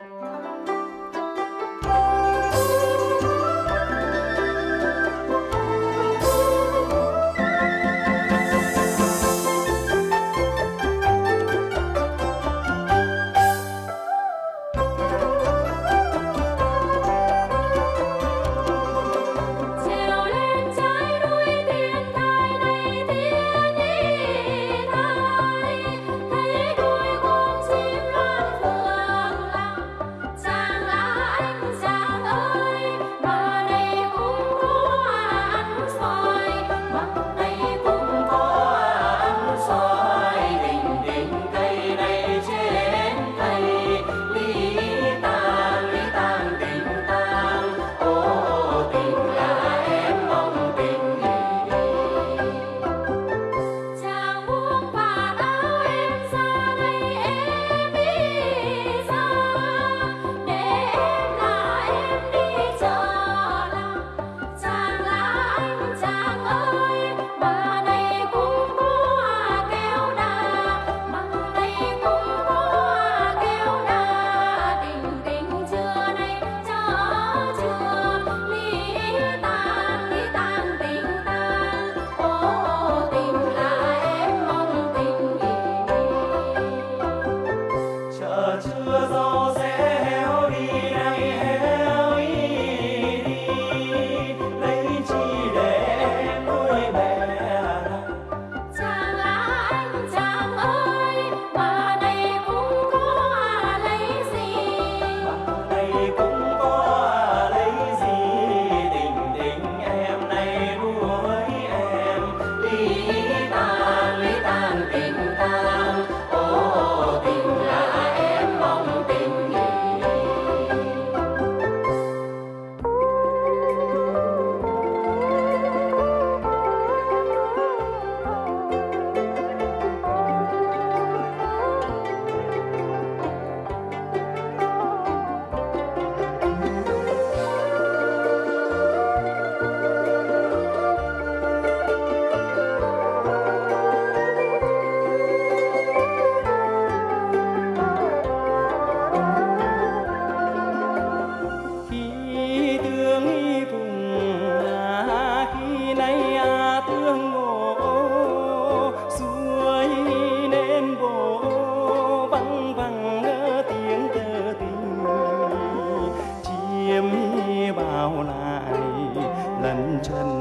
Bye. chân